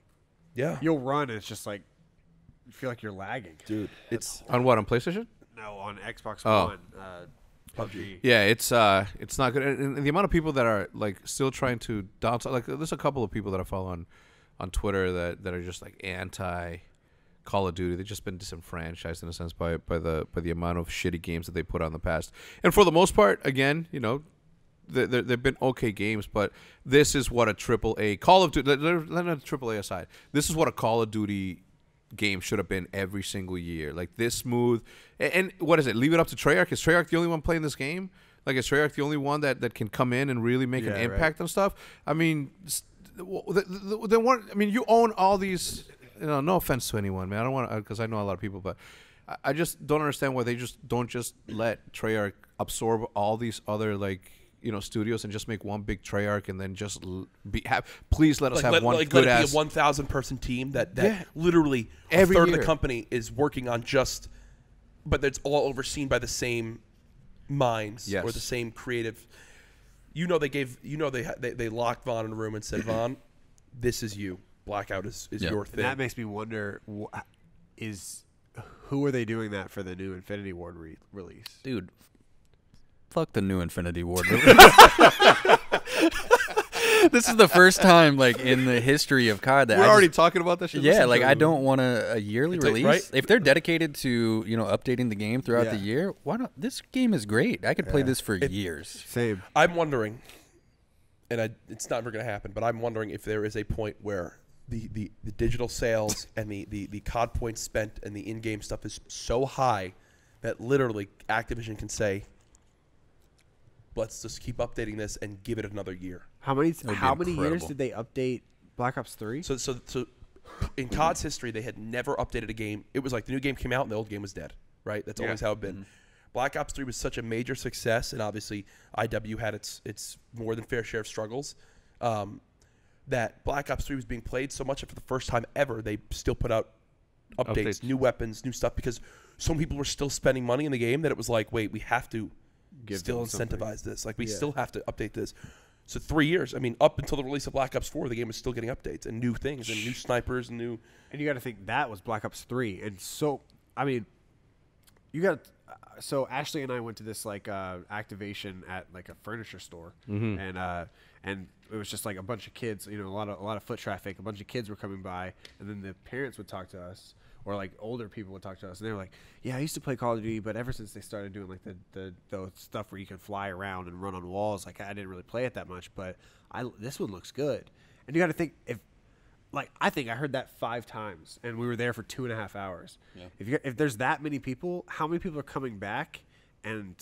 Yeah, You'll run. And it's just like you feel like you're lagging. dude. It's On what on PlayStation? No, on Xbox Oh. One, uh, PUBG. Yeah, it's uh, it's not good. And, and the amount of people that are like still trying to downsize. Like, there's a couple of people that I follow on, on Twitter that, that are just like anti Call of Duty. They've just been disenfranchised in a sense by by the by the amount of shitty games that they put out in the past. And for the most part, again, you know, there, they've been okay games, but this is what a triple A Call of Duty. Let, triple A aside. This is what a Call of Duty game should have been every single year. Like this smooth. And, and what is it? Leave it up to Treyarch. Is Treyarch the only one playing this game? Like is Treyarch the only one that, that can come in and really make Yeah, an right. impact on stuff? I mean, s- w- the, the, the one. I mean, you own all these. You know, no offense to anyone, man. I don't want to uh, because I know a lot of people, but I, I just don't understand why they just don't just let Treyarch absorb all these other like. You know, studios and just make one big Treyarch, and then just l- be have. Please let us like have let, one like good let it ass. be a one thousand person team that that Yeah. literally Every a third of the company is working on just, but that's all overseen by the same minds or the same creative. You know, they gave you know they they, they locked Vaughn in a room and said, Vaughn, this is you. Blackout is, is Yeah. your And thing. that makes me wonder: wh- is who are they doing that for the new Infinity Ward re- release? Dude, fuck the new Infinity Ward. this is the first time, like, in the history of COD that We're I already just- talking about this shit. yeah, Listen like I don't want a, a yearly It's like, release. right? If they're dedicated to you know updating the game throughout the year, why not? This game is great. I could play this for It- years. Same. I'm wondering, and I, it's ever going to happen, but I'm wondering if there is a point where the, the, the digital sales and the, the, the COD points spent and the in game stuff is so high that literally Activision can say, let's just keep updating this and give it another year. How many? would How many years did they update Black Ops Three? So, so, so in COD's history, they had never updated a game. It was like the new game came out and the old game was dead, right? That's always how it's been. Black Ops 3 was such a major success, and obviously IW had its its more than fair share of struggles. Um, that Black Ops 3 was being played so much that for the first time ever, they still put out updates, Updates. new weapons, new stuff, because so many people were still spending money in the game that it was like, wait, we have to Give still incentivize this. Like we Yeah. still have to update this. So three years. I mean, up until the release of Black Ops 4, the game was still getting updates and new things and new snipers and new. And you got to think that was Black Ops Three, and so I mean, you got. So Ashley and I went to this like uh, activation at like a furniture store, and uh, and it was just like a bunch of kids, you know, a lot of a lot of foot traffic. A bunch of kids were coming by, and then the parents would talk to us, or like older people would talk to us, and they were like, "Yeah, I used to play Call of Duty, but ever since they started doing like the the, the stuff where you can fly around and run on walls, like I didn't really play it that much, but I this one looks good." And you got to think if like I think I heard that five times, and we were there for two and a half hours. If you if there's that many people, how many people are coming back? And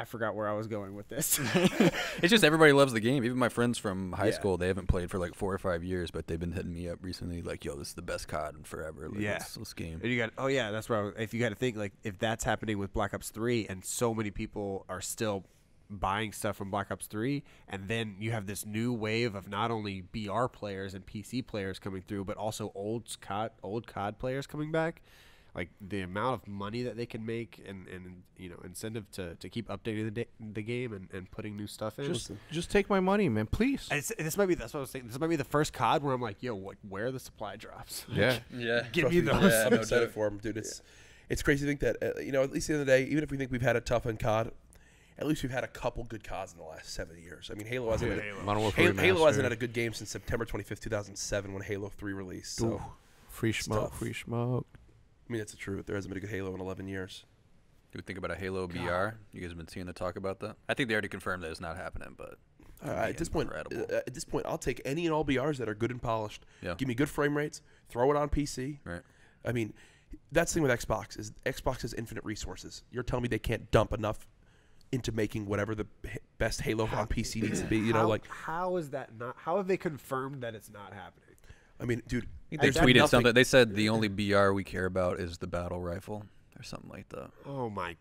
I forgot where I was going with this. It's just everybody loves the game. Even my friends from high Yeah. school, they haven't played for like four or five years, but they've been hitting me up recently, like, "Yo, this is the best COD in forever." Like, Yeah. this, this game. and you got oh yeah, that's where I was, if you got to think like if that's happening with Black Ops Three, and so many people are still buying stuff from Black Ops Three, and then you have this new wave of not only BR players and PC players coming through, but also old COD old COD players coming back. Like the amount of money that they can make and, and you know incentive to, to keep updating the, da- the game and, and putting new stuff in. Just, just take my money, man, please. It's, this might be that's what I was saying. This might be the first COD where I'm like, yo, what, where are the supply drops? Yeah. Yeah, Give me those. I'm excited for them, dude. It's it's crazy to think that uh, you know at least the end of the day, even if we think we've had a tough on COD, at least we've had a couple good CODs in the last seven years. I mean, Halo hasn't had a, Halo, Halo hasn't had a good game since September 25th, 2007, when Halo 3 released. So, Ooh, free smoke, free smoke. I mean, that's the truth. There hasn't been a good Halo in 11 years. Do we think about a Halo BR? You guys have been seeing the talk about that? I think they already confirmed that it's not happening, but Uh, at be this point, uh, at this point, I'll take any and all BRs that are good and polished. Yeah. Give me good frame rates. Throw it on PC. right. I mean, that's the thing with Xbox is Xbox has infinite resources. You're telling me they can't dump enough into making whatever the best Halo on PC needs to be. You know, How- like how is that not? How have they confirmed that it's not happening? I mean, dude, They tweeted nothing- something. They said the only BR we care about is the battle rifle or something like that. Oh my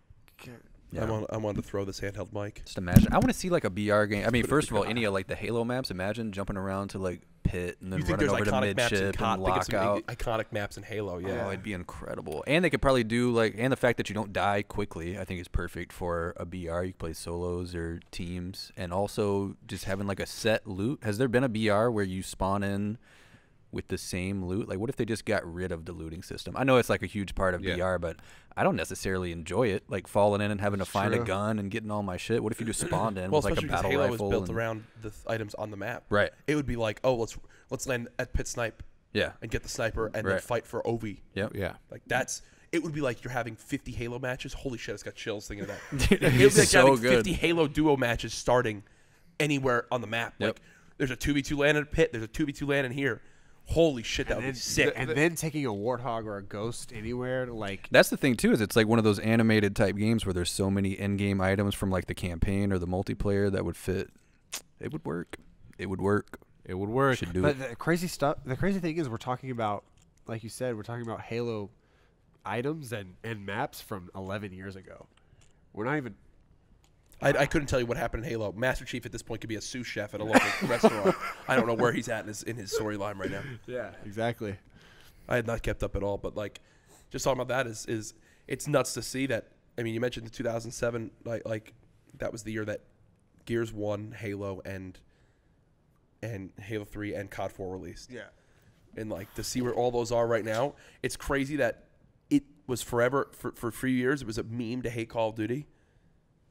god! Yeah. I want, I wanted to throw this handheld mic. Just imagine. I want to see like a BR game. I mean, first of all, any of like the Halo maps. Imagine jumping around to like pit and then You running over to iconic maps in midship COD? and Think of some lockout. iconic maps in Halo. Yeah, Oh, it'd be incredible. And they could probably do like, and the fact that you don't die quickly, I think is perfect for a BR. You can play solos or teams, and also just having like a set loot. Has there been a BR where you spawn in with the same loot? Like, what if they just got rid of the looting system? I know it's like a huge part of Yeah. BR, but I don't necessarily enjoy it. Like falling in and having to find a gun and getting all my shit. What if you just spawned in well, with like a battle Halo is rifle? built and- around the th- items on the map. Right. It would be like, oh, let's let's land at pit snipe Yeah. and get the sniper and then fight for Ovi. Yep. Yeah. Like that's. It would be like you're having 50 Halo matches. Holy shit, it's got chills thinking of that. it would be It's like so having good. 50 Halo duo matches starting anywhere on the map. Yep. Like there's a 2v2 land in a pit. There's a 2v2 land in here. Holy shit, that And would then, be sick. and then taking a warthog or a ghost anywhere, like That's the thing too, is it's like one of those animated type games where there's so many in-game items from like the campaign or the multiplayer that would fit. It would work. It would work. It would work. Should do But it. the crazy stuff. The crazy thing is, we're talking about, like you said, we're talking about Halo items and and maps from 11 years ago. We're not even. I, I couldn't tell you what happened in Halo. Master Chief at this point could be a sous chef at a local restaurant. I don't know where he's at in his in his storyline right now. Yeah, exactly. I had not kept up at all, but like, just talking about that is is it's nuts to see that. I mean, you mentioned the 2007, like like that was the year that Gears One, Halo, and and Halo Three and COD Four released. Yeah. and like to see where all those are right now, it's crazy that it was forever for for a few years. It was a meme to hate Call of Duty,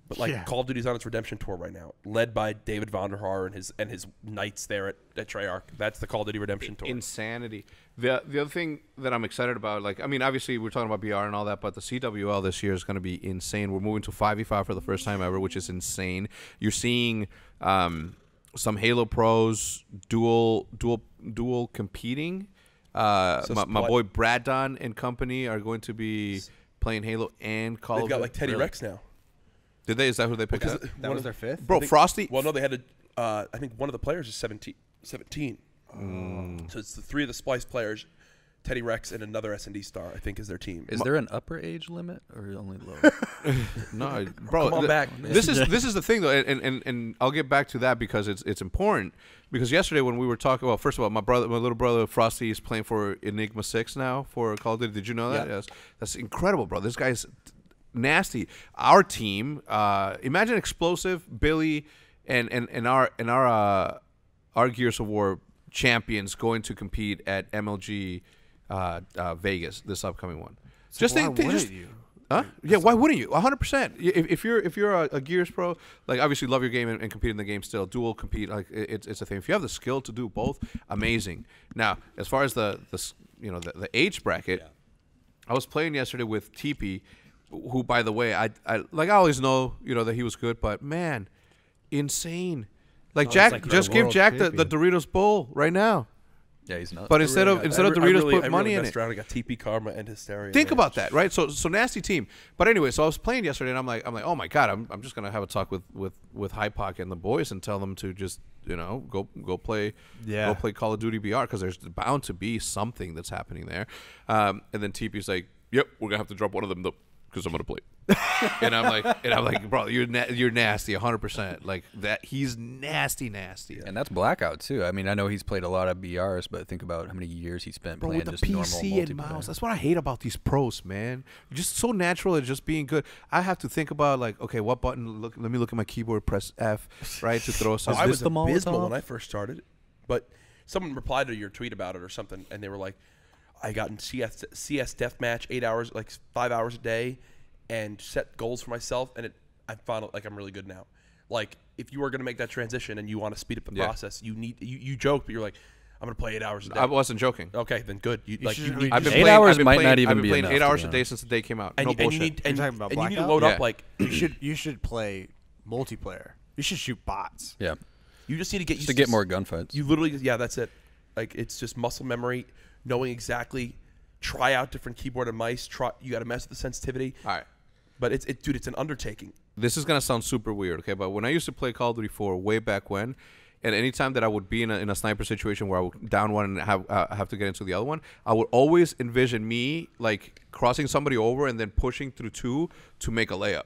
but like Yeah. Call of Duty's on its redemption tour right now, led by David Vonderhaar and his and his knights there at, at Treyarch. That's the Call of Duty redemption tour. Insanity. The the other thing that I'm excited about, like I mean, obviously we're talking about BR and all that, but the CWL this year is going to be insane. We're moving to 5v5 for the first time ever, which is insane. You're seeing um, some Halo pros dual dual dual competing. Uh, So my, my split. boy Braddon and company are going to be playing Halo and Call They've of got Duty. like Teddy really? Rex now. Did they? Is that who they picked Because up? That was their fifth. Bro, think- Frosty. Well, no, they had a. Uh, I think one of the players is 17. 17. Mm. So it's the three of the Splyce players, Teddy Rex and another S and D star. I think is their team. Is there an upper age limit or only low? No, bro. Come on th- back. This is this is the thing though, and, and and I'll get back to that because it's it's important. Because yesterday when we were talking, well, first of all, my brother, my little brother Frosty is playing for Enigma Six now for Call of Duty. Did you know that? Yeah. Yes, that's incredible, bro. This guy's nasty. Our team, uh, imagine explosive Billy, and and and our and our uh, our Gears of War champions going to compete at MLG uh, uh, Vegas this upcoming one. just why think, think- just, you? Huh? Yeah, why wouldn't you? 100%. If, if you're if you're a, a Gears pro, like obviously love your game and, and compete in the game still, dual compete, like it, it's it's a thing. If you have the skill to do both, amazing. Now, as far as the the you know the, the age bracket, I was playing yesterday with TP, who by the way, I I like I always know, you know that he was good, but man, insane. Like Oh, Jack, like just give world Jack the, the. Doritos bowl right now. yeah, he's not. But instead of I instead of Doritos really- put I money really in messed it. Around. I got TP Karma and Hysteria. Think man. about that, right? So so nasty team. But anyway, so I was playing yesterday, and I'm like, I'm like, oh my god, I'm, I'm just gonna have a talk with with with Hypoc and the boys and tell them to just you know go go play Yeah. go play Call of Duty BR because there's bound to be something that's happening there. Um, and then TP's like, yep, we're gonna have to drop one of them though because I'm gonna play. and I'm like, and I'm like, bro, you're na- you're nasty, 100 percent like that. He's nasty, nasty. and that's blackout too. I mean, I know he's played a lot of BRs, but think about how many years he spent Bro, playing with the just normal PC and multiplayer. mouse. That's what I hate about these pros, man. Just so natural at just being good. I have to think about like, okay, what button? Look, let me look at my keyboard. Press F, right, to throw something. I this was the abysmal Molotov? when I first started, but someone replied to your tweet about it or something, and they were like, "I got in CS CS deathmatch eight hours, like five hours a day, and set goals for myself, and it I found like I'm really good now. Like if you are going to make that transition and you want to speed up the Yeah. process, you need you, you joke, but you're like, I'm going to play eight hours a day. I wasn't joking. okay, then good. You, like should- you I need, mean, I've been Eight playing, hours I've been might playing, not even I've been be playing enough, eight hours a day since the day came out. and, no you, and you bullshit. need and, You're talking about and you need to load Yeah. up like You should you should play multiplayer. You should shoot bots. Yeah, you just need to get just used to get s- more gunfights. You literally, yeah, that's it. Like it's just muscle memory, knowing exactly. Try out different keyboard and mice. Try. You got to mess with the sensitivity. All right. But it's it, dude. It's an undertaking. this is gonna sound super weird, okay? But when I used to play Call of Duty 4 way back when, and anytime that I would be in a, in a sniper situation where I would down one and have uh, have to get into the other one, I would always envision me like crossing somebody over and then pushing through two to make a layup.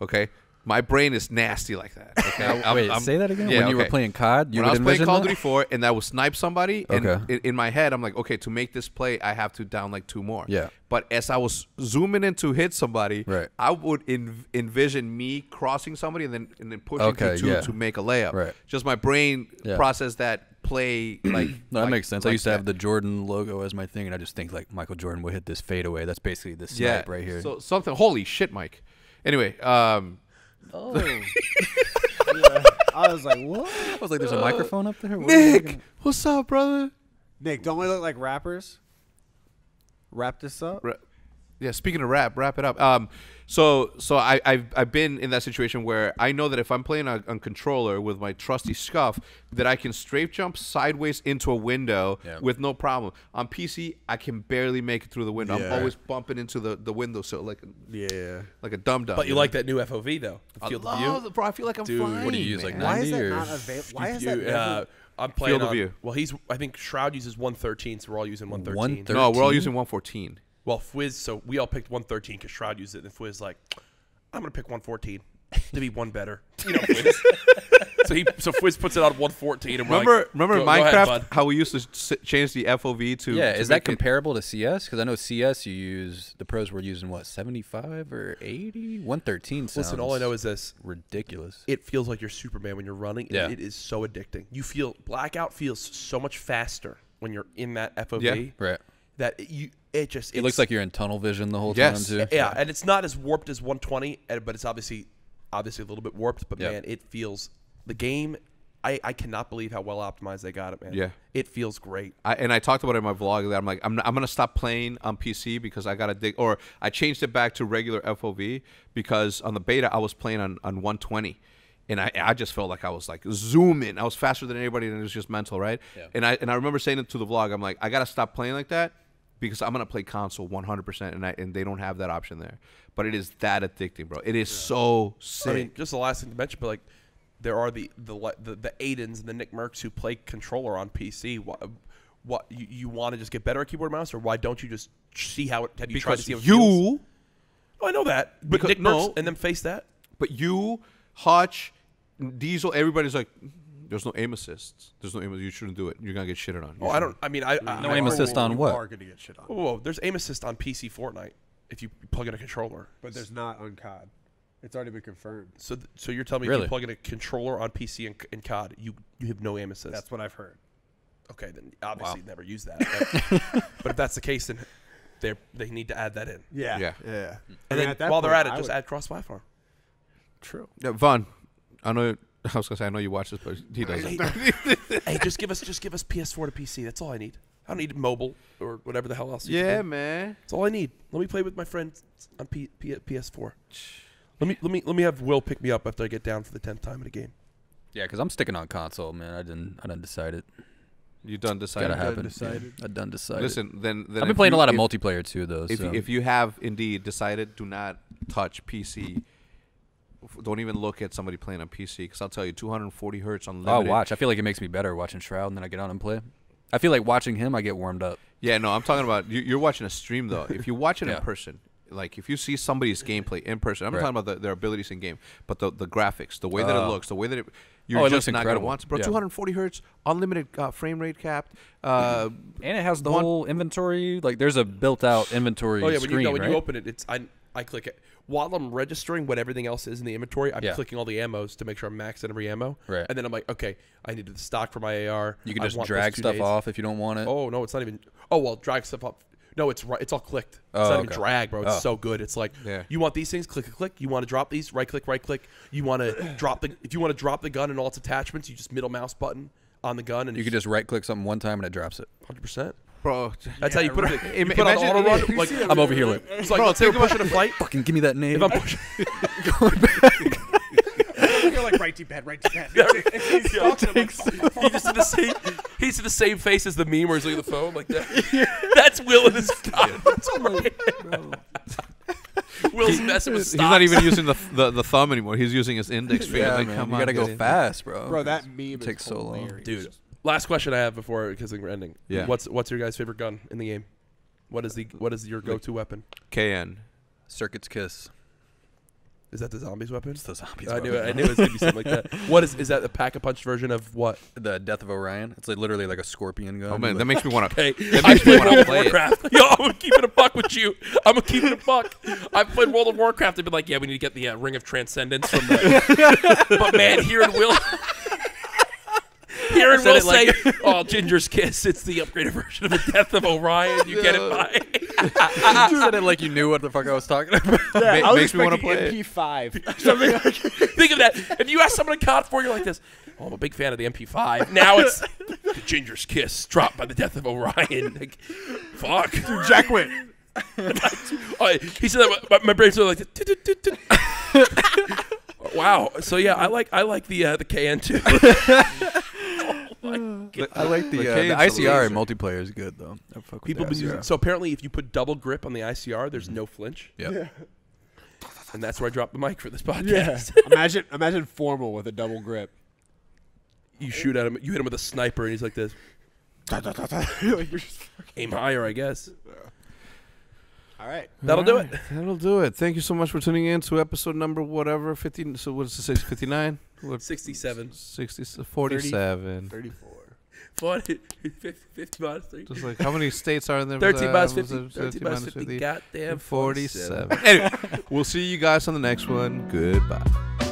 Okay, my brain is nasty like that. Okay, I'm- Wait, I'm- say that again. Yeah, when you were okay. playing COD, you when I would was playing envision Call of that? Duty 4 and I would snipe somebody, and Okay. in, in my head, I'm like, okay, to make this play, I have to down like two more. Yeah. But as I was zooming in to hit somebody, Right. I would en- envision me crossing somebody and then and then pushing Okay, through two yeah. to make a layup. Right. Just my brain Yeah. processed that play like. No, that like- makes sense. I like used to have the Jordan logo as my thing, and I just think like Michael Jordan would hit this fadeaway. That's basically the snipe right here. So something. Holy shit, Mike. Anyway, um, Oh. yeah. I was like, what? I was like, "There's a microphone up there." What Nick, what's up, brother? Nick, don't we look like rappers? Wrap this up. Ra- yeah, speaking of rap, wrap it up. Um, so so I I've, I've been in that situation where I know that if I'm playing a, on controller with my trusty SCUF, that I can strafe jump sideways into a window Yeah. with no problem. On PC, I can barely make it through the window. Yeah. I'm always bumping into the the window, so like Yeah. like a dum dum. But you like that new FOV though, the I field of love view. bro. I feel like I'm Dude, flying. what do you use, like, man. Why is 90 that not available? Why is You- that uh. I'm playing Field of view. Well, he's. I think Shroud uses 113, so we're all using 113. 113? No, we're all using 114. Well, Fwiz. So we all picked 113 because Shroud used it, and Fwiz like, I'm gonna pick 114 to be one better. You know, Fwiz. so he so Fwiz puts it on 114, and Remember, like, remember go, in go ahead, Minecraft how we used to change the FOV to yeah, to is that make it- comparable to CS? Because I know CS you use the pros were using what 75 or 80, 113. Sounds Listen, all I know is this: ridiculous. it feels like you're Superman when you're running. Yeah. it is so addicting. You feel blackout feels so much faster when you're in that FOV Yeah. Right. that you it just It looks like you're in tunnel vision the whole Yes. time too. yeah, and it's not as warped as 120, eh, but it's obviously obviously a little bit warped. But Yeah. man, it feels the game. I, I cannot believe how well optimized they got it, man. Yeah. it feels great. I, and I talked about it in my vlog that I'm like I'm, I'm gonna stop playing on PC because I gotta dig or I changed it back to regular FOV because on the beta I was playing on, on 120 and I, I just felt like I was like zooming I was faster than anybody and it was just mental right Yeah. and I and I remember saying it to the vlog I'm like I gotta stop playing like that because I'm gonna play console 100% and I and they don't have that option there but it is that addicting bro it is so sick. I mean, just the last thing to mention, but like there are the the the, the Aydans and the Nick Mercs who play controller on PC. What what you, you want to just get better at keyboard and mouse, or why don't you just see how it? Have you tried to see how it feels? you Oh, I know that, but Because- Nick Mercs no. and then face that. But you, Hutch, Diesel, everybody's like, there's no aim assists. There's no aim. You shouldn't do it. You're gonna get shitted on. You Oh, I don't. I mean, I, I No I- aim assist on You what? Are gonna get shit on. Whoa, whoa, there's aim assist on PC Fortnite if you plug in a controller. But there's not on COD. It's already been confirmed. So, th- so you're telling me if you plug in a controller on PC and, and COD, you you have no aim assist? That's what I've heard. okay. Then obviously never use that. But, but if that's the case, then they they need to add that in. Yeah. Yeah. Yeah. And then while they're at it, just add cross platform. True. Yeah, Vaughn, I know. I was gonna say I know you watch this, but he doesn't. hey, just give us just give us PS4 to PC. That's all I need. I don't need mobile or whatever the hell else. you yeah, do. man. that's all I need. Let me play with my friends on P- P- PS4. Let me let me let me have Will pick me up after I get down for the tenth time in a game. Yeah, because I'm sticking on console, man. I didn't. I didn't decide it. You done decided. Gotta done happen. decided? I done decided. Listen, then, then I've been playing you- a lot of if- multiplayer too, though. If so. you, if you have indeed decided, do not touch PC. F- Don't even look at somebody playing on PC because I'll tell you, 240 hertz oh, unlimited. watch. I feel like it makes me better watching Shroud, and then I get on and play. I feel like watching him, I get warmed up. Yeah, no, I'm talking about you, you're watching a stream though. If you watch it Yeah. in person, like if you see somebody's gameplay in person, I'm Right. talking about the, their abilities in game, but the, the graphics, the way that it Oh. looks, the way that it, you're Oh, it just looks not gonna incredible. want to. Bro, Yeah. 240 hertz, unlimited uh, frame rate capped. Uh, And it has the One- whole inventory. Like, there's a built-out inventory Oh yeah, when you no, when right? you open it, it's I I click it while I'm registering what everything else is in the inventory. I'm Yeah. clicking all the ammos to make sure I'm maxed at every ammo. Right. And then I'm like, okay, I need the stock for my AR. you can just drag stuff days. off if you don't want it. Oh no, it's not even. Oh well, drag stuff up. No, it's right. It's all clicked. It's Oh, not even okay. drag, bro. It's Oh. so good. It's like Yeah. you want these things, click, a click. You want to drop these, right click, right click. You want to drop the. If you want to drop the gun and all its attachments, you just middle mouse button on the gun, and You can just right click something one time and it drops it. hundred percent. Bro, That's how you put it. You Ima- put on imagine- auto run. Like I'm over here like, it's like let's say we're pushing a flight. fucking give me that name. If I'm pushing, You're like right to bed, right to bed. he just did the same. He's did the same face as the meme where he's looking at the phone like that. That's Will in his gun. Will's messing with He's not even using the, the the thumb anymore. He's using his index finger. yeah, like, man, come you on, gotta go fast, bro. Bro, that meme takes is so long. Dude, last question I have before because we're ending. Yeah. What's what's your guys' favorite gun in the game? What is the what is your go-to weapon? KN. Circuit's Kiss. Is that the zombies weapon? It's the zombies. I knew it. I knew it was gonna be something like that. What is is that the pack a punch version of what? The Death of Orion. It's like literally like a scorpion gun. Oh man, that makes me want to. Hey, That I makes me wanna World of play it. Warcraft. Yo, I'm gonna keep it a buck with you. I'm gonna keep it a buck. I've played World of Warcraft. They've been like, yeah, we need to get the uh, Ring of Transcendence from the. but man, here in Will. Here in said Will like- say, "Oh, Ginger's Kiss. It's the upgraded version of the Death of Orion. You get it by." you said it like you knew what the fuck I was talking about. Ma- I was makes me wanna play it. MP5. Something like Think of that. If you ask someone in COD 4, you're like this. Oh, I'm a big fan of the MP5. Now it's the Ginger's Kiss, dropped by the Death of Orion. Like, fuck. Jack went. Oh, he said that. My, my brain's sort like. Wow. So yeah, I like I like the uh, the KN too. I like the, The uh, the ICR laser. multiplayer is good though. I fuck with People the been ICR. using. So apparently, if you put double grip on the ICR, there's no flinch, Yep. and that's where I dropped the mic for this Yeah. podcast. imagine imagine formal with a double grip. You shoot at him. You hit him with a sniper, and he's like this. Like, you're just- Aim higher, I guess. All right. That'll do it. That'll do it. Thank you so much for tuning in to episode number whatever. 50. So what is it? say? 59? What? 67. 60, 47. 34. 40, 50, 50 minus 3. Just like how many states are in there? 13 minus Was 50. it 13 minus 50. Goddamn 47. anyway, we'll see you guys on the next one. Goodbye.